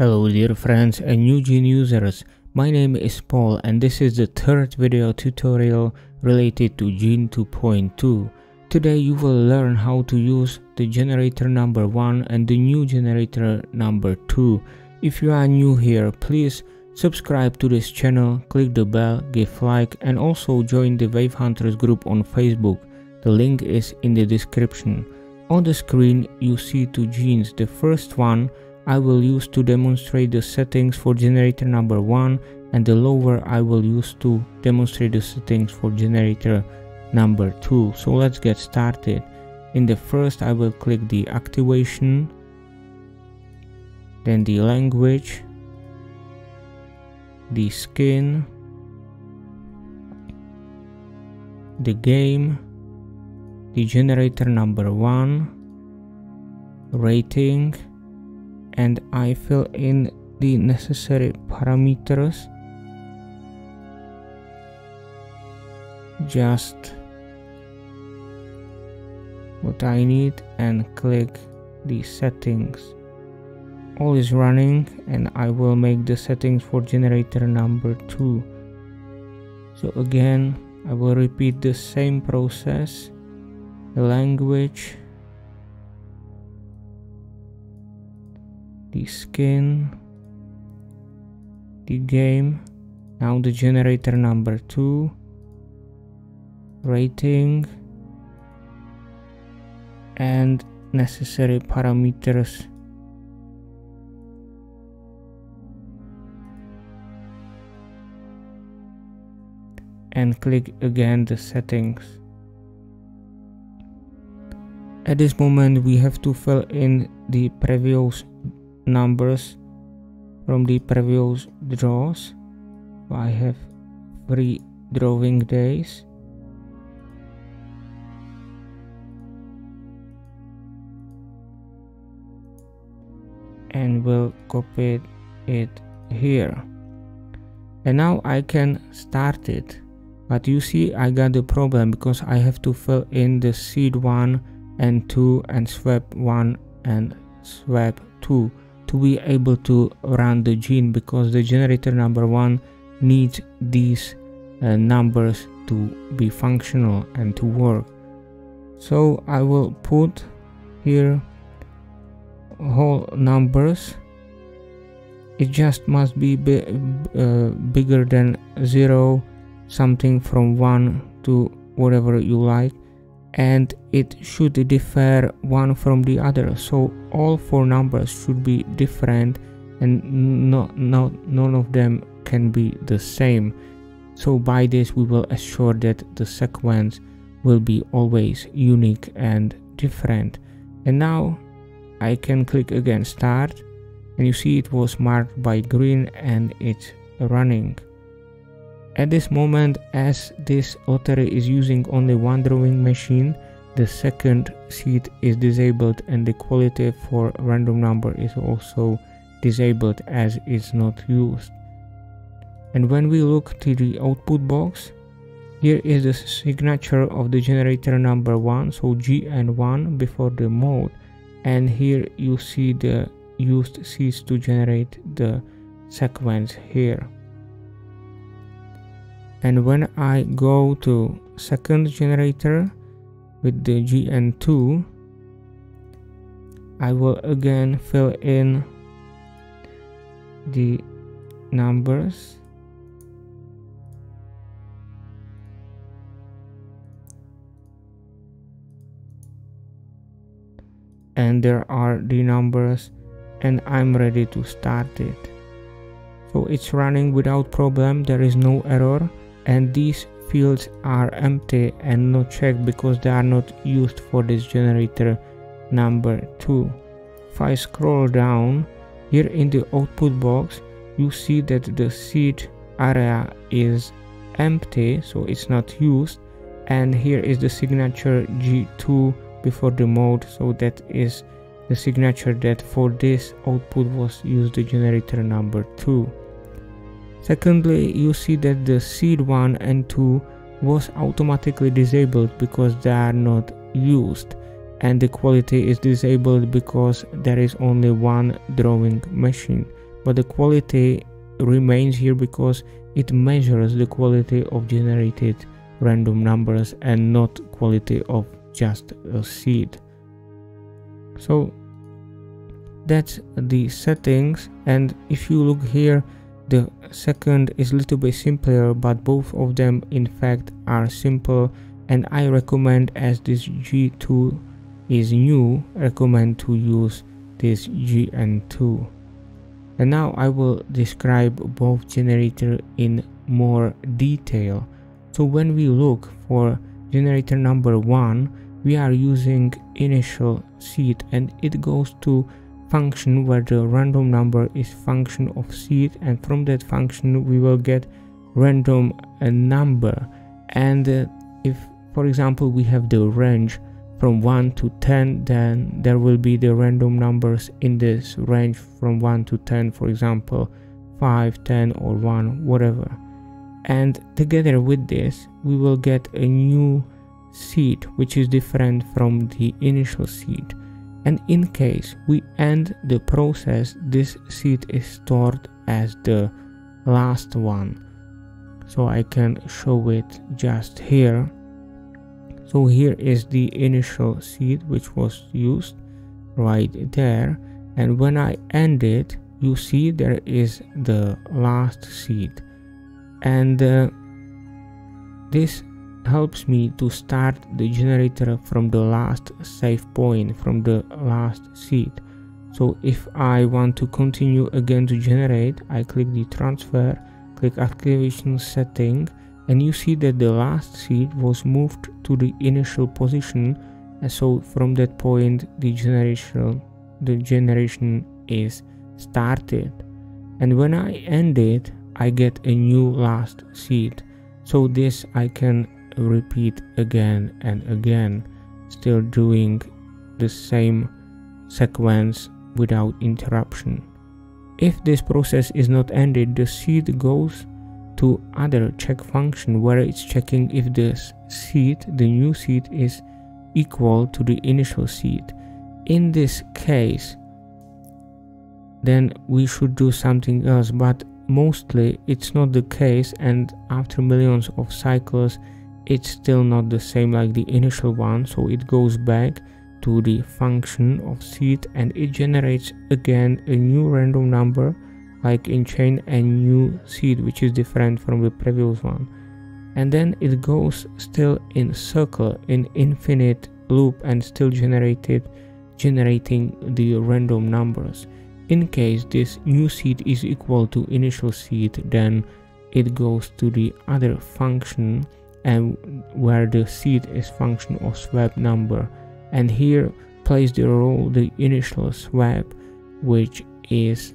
Hello dear friends and new Gene users, my name is Paul and this is the third video tutorial related to Gene 2.2. Today you will learn how to use the generator number 1 and the new generator number 2. If you are new here, please subscribe to this channel, click the bell, give like and also join the Wave Hunters group on Facebook. The link is in the description. On the screen you see two genes, the first one I will use to demonstrate the settings for generator number 1 and the lower I will use to demonstrate the settings for generator number 2. So let's get started. In the first I will click the activation, then the language, the skin, the game, the generator number 1, rating, and I fill in the necessary parameters. Just what I need and click the settings. All is running and I will make the settings for generator number 2 so again I will repeat the same process the language the skin the game. Now the generator number 2 rating. And necessary parameters. And click again the settings. At this moment we have to fill in the previous numbers from the previous draws. I have three drawing days. And will copy it here. And now I can start it. But you see I got the problem because I have to fill in the seed 1 and 2 and swap 1 and swap 2 to be able to run the gene because the generator number one needs these uh, numbers to be functional and to work. So I will put here whole numbers. It just must be uh, bigger than 0 something from 1 to whatever you like and it should differ one from the other. So all four numbers should be different and no, no, none of them can be the same. So by this we will assure that the sequence will be always unique and different. And now I can click again start and you see it was marked by green and it's running at this moment, as this lottery is using only one drawing machine, the second seed is disabled and the quality for random number is also disabled as it's not used. And when we look to the output box, here is the signature of the generator number 1, so GN1 before the mode. And here you see the used seeds to generate the sequence here and when I go to second generator with the GN2 I will again fill in the numbers. And there are the numbers and I'm ready to start it. So it's running without problem. There is no error and these fields are empty and not checked because they are not used for this generator. Number 2 if I scroll down here in the output box you see that the seed area is empty so it's not used. And here is the signature G2 before the mode so that is the signature that for this output was used the generator number 2 Secondly, you see that the seed 1 and 2 was automatically disabled because they are not used and the quality is disabled because there is only one drawing machine. But the quality remains here because it measures the quality of generated random numbers and not quality of just a seed. So that's the settings and if you look here second is a little bit simpler but both of them in fact are simple and I recommend as this G2 is new recommend to use this GN2 and now I will describe both generator in more detail. So when we look for generator number one we are using initial seed and it goes to function where the random number is function of seed and from that function we will get random a number. And uh, if for example we have the range from 1 to 10 then there will be the random numbers in this range from 1 to 10 for example 5 10 or 1 whatever. And together with this we will get a new seed which is different from the initial seed and in case we end the process this seed is stored as the last one. So I can show it just here. So here is the initial seed which was used right there. And when I end it you see there is the last seed and uh, this helps me to start the generator from the last save point from the last seed so if I want to continue again to generate I click the transfer click activation setting and you see that the last seed was moved to the initial position and so from that point the generation the generation is started. And when I end it I get a new last seed so this I can repeat again and again still doing the same sequence without interruption if this process is not ended the seed goes to other check function where it's checking if the seed, the new seed is equal to the initial seed. In this case, then we should do something else, but mostly it's not the case and after millions of cycles it's still not the same like the initial one so it goes back to the function of seed and it generates again a new random number like in chain a new seed which is different from the previous one. And then it goes still in circle in infinite loop and still generated generating the random numbers. In case this new seed is equal to initial seed then it goes to the other function and where the seed is function of swap number. And here plays the role the initial swap which is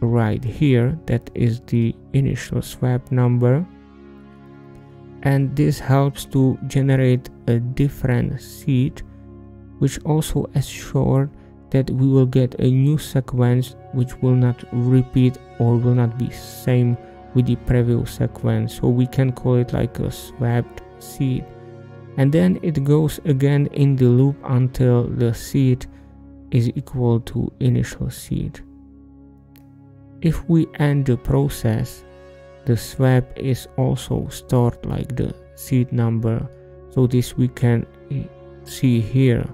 right here that is the initial swap number. And this helps to generate a different seed which also assure that we will get a new sequence which will not repeat or will not be same with the previous sequence so we can call it like a swapped seed and then it goes again in the loop until the seed is equal to initial seed if we end the process, the swap is also stored like the seed number. So this we can eh, see here.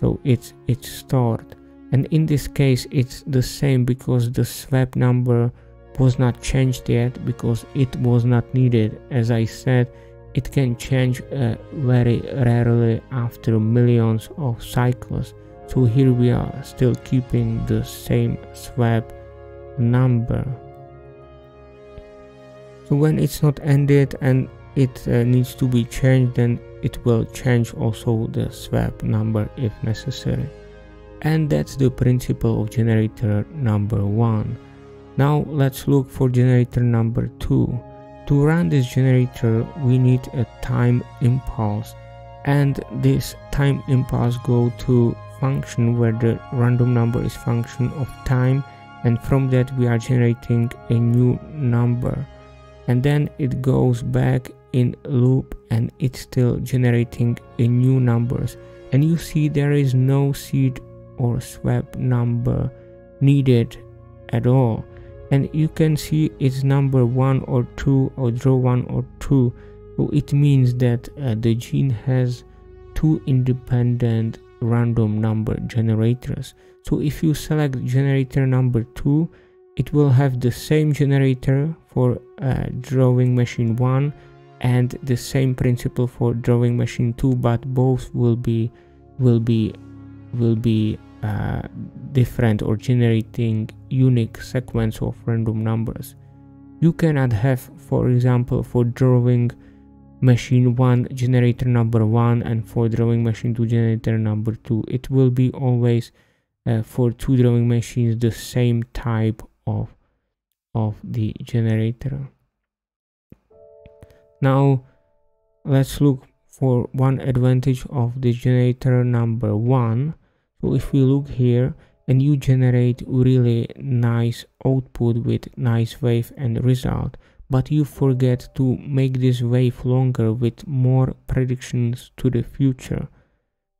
So it's it's stored. And in this case it's the same because the swap number was not changed yet because it was not needed. As I said, it can change uh, very rarely after millions of cycles. So here we are still keeping the same swap number so when it's not ended and it uh, needs to be changed then it will change also the swap number if necessary and that's the principle of generator number one now let's look for generator number two. To run this generator we need a time impulse. And this time impulse go to function where the random number is function of time. And from that we are generating a new number. And then it goes back in loop and it's still generating a new numbers. And you see there is no seed or swap number needed at all and you can see it's number one or two or draw one or two. So it means that uh, the gene has two independent random number generators. So if you select generator number two it will have the same generator for uh, drawing machine 1 and the same principle for drawing machine 2 but both will be will be will be uh, different or generating unique sequence of random numbers. You cannot have for example for drawing machine 1 generator number 1 and for drawing machine 2 generator number 2 it will be always uh, for two drawing machines the same type of of the generator. Now let's look for one advantage of the generator number one so if we look here and you generate really nice output with nice wave and result but you forget to make this wave longer with more predictions to the future.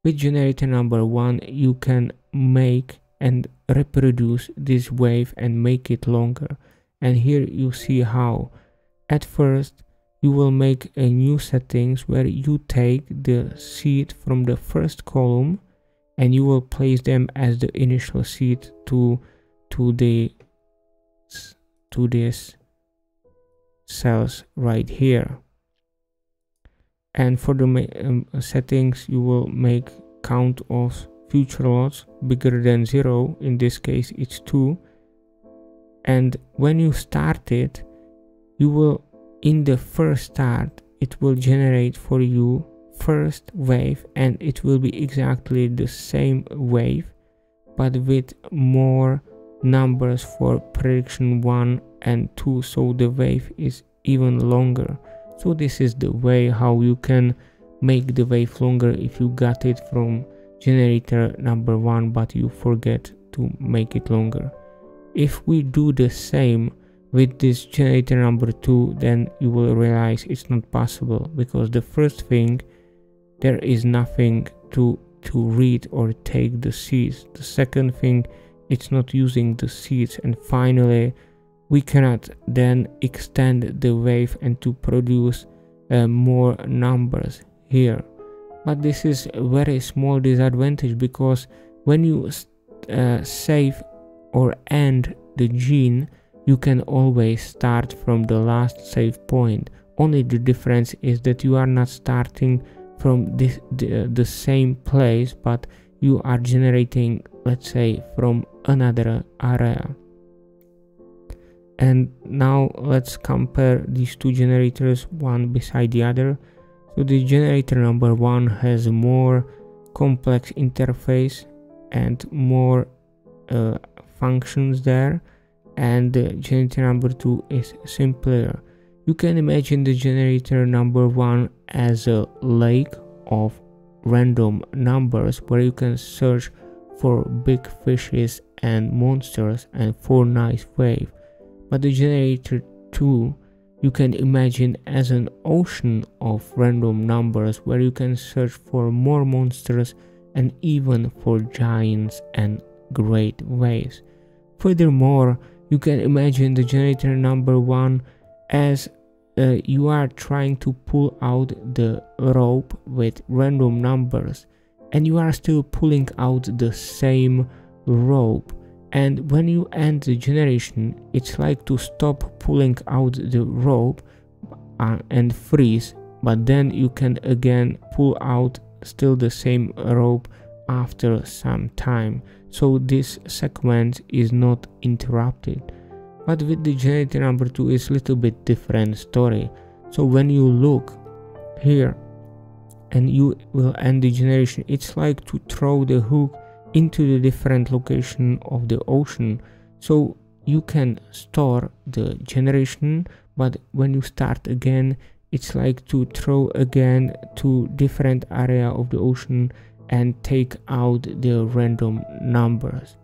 With generator number one you can make and reproduce this wave and make it longer. And here you see how. At first you will make a new settings where you take the seed from the first column and you will place them as the initial seed to to the to this cells right here. And for the um, settings you will make count of future lots bigger than zero. In this case it's two. And when you start it you will in the first start it will generate for you first wave and it will be exactly the same wave but with more numbers for prediction 1 and 2 so the wave is even longer. So this is the way how you can make the wave longer if you got it from generator number 1 but you forget to make it longer. If we do the same with this generator number 2 then you will realize it's not possible because the first thing there is nothing to to read or take the seeds. The second thing it's not using the seeds. And finally we cannot then extend the wave and to produce uh, more numbers here. But this is a very small disadvantage because when you uh, save or end the gene you can always start from the last save point. Only the difference is that you are not starting from this the, the same place but you are generating let's say from another area and now let's compare these two generators one beside the other so the generator number one has a more complex interface and more uh, functions there and the generator number 2 is simpler. You can imagine the generator number 1 as a lake of random numbers where you can search for big fishes and monsters and for nice wave. But the generator 2 you can imagine as an ocean of random numbers where you can search for more monsters and even for giants and great waves. Furthermore, you can imagine the generator number one as uh, you are trying to pull out the rope with random numbers and you are still pulling out the same rope. And when you end the generation it's like to stop pulling out the rope uh, and freeze but then you can again pull out still the same rope after some time. So this sequence is not interrupted but with the generator number 2 is a little bit different story so when you look here and you will end the generation it's like to throw the hook into the different location of the ocean so you can store the generation but when you start again it's like to throw again to different area of the ocean and take out the random numbers.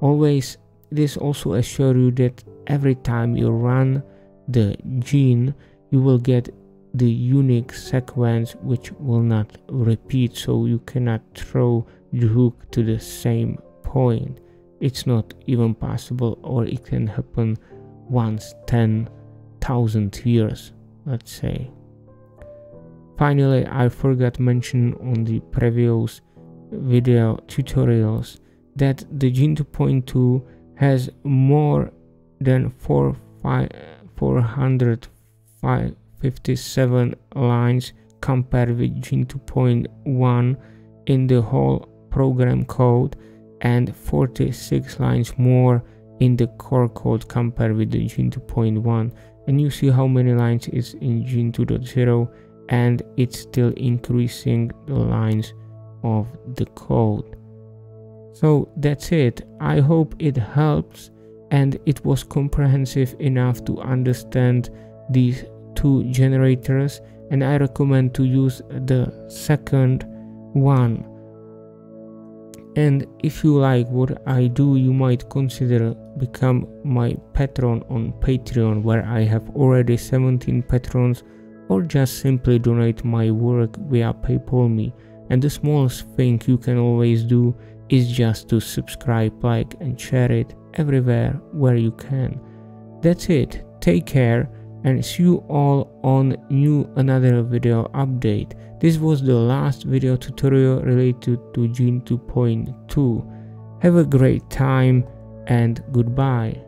Always this also assure you that every time you run the gene you will get the unique sequence which will not repeat so you cannot throw the hook to the same point. It's not even possible or it can happen once 10,000 years let's say. Finally I forgot mention on the previous video tutorials that the Gene 2.2 has more than 4, 5, 457 lines compared with Gene 2.1 in the whole program code and 46 lines more in the core code compared with the Gene 2.1 and you see how many lines is in Gene 2.0 and it's still increasing the lines of the code. So that's it. I hope it helps and it was comprehensive enough to understand these two generators and I recommend to use the second one. And if you like what I do you might consider become my patron on Patreon where I have already 17 patrons or just simply donate my work via PayPal me. And the smallest thing you can always do is just to subscribe like and share it everywhere where you can that's it take care and see you all on new another video update this was the last video tutorial related to Gene 2.2. Have a great time and goodbye.